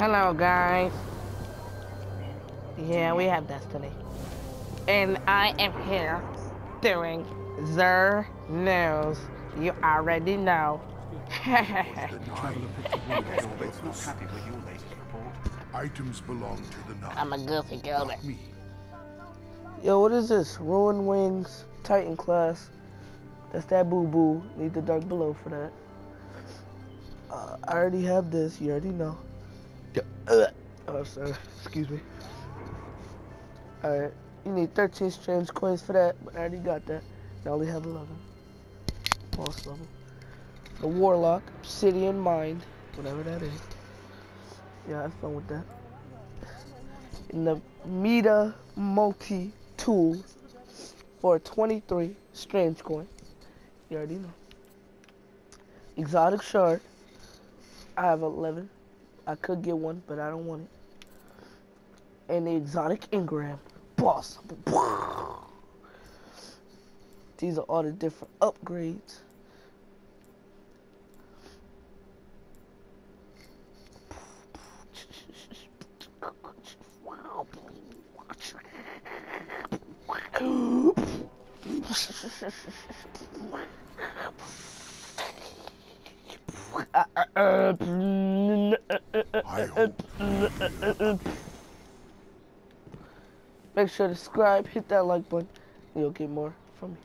Hello, guys. Yeah, we have Destiny. And I am here doing Xur News. You already know. Items belong to the knight. I'm a goofy girl. not me. Yo, what is this? Ruin Wings, Titan class. That's that boo boo. Need the dark below for that. Uh, I already have this. You already know. Uh, oh, sorry. Excuse me. Alright. You need 13 strange coins for that, but I already got that. I only have 11. Boss level. The Warlock, Obsidian Mind, whatever that is. Yeah, I have fun with that. And the MIDA Multi Tool for 23 strange coins. You already know. Exotic Shard. I have 11. I could get one, but I don't want it. And the Exotic Engram. Boss. These are all the different upgrades. I hope. Make sure to subscribe, hit that like button, and you'll get more from me.